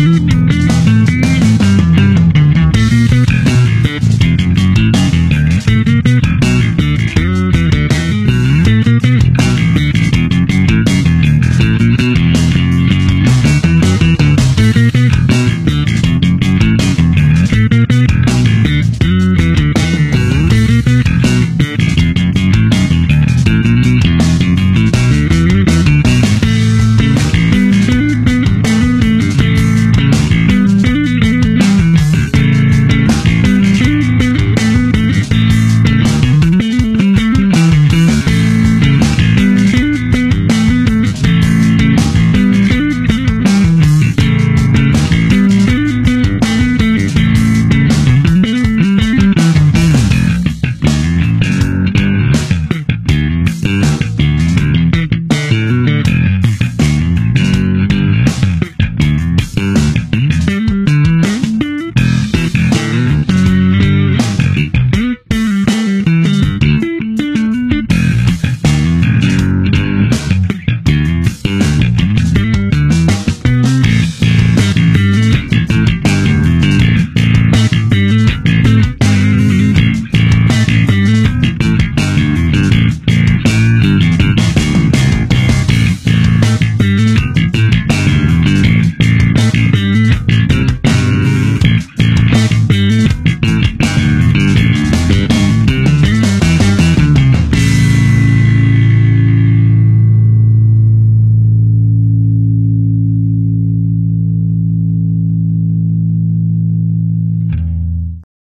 Mm-hmm.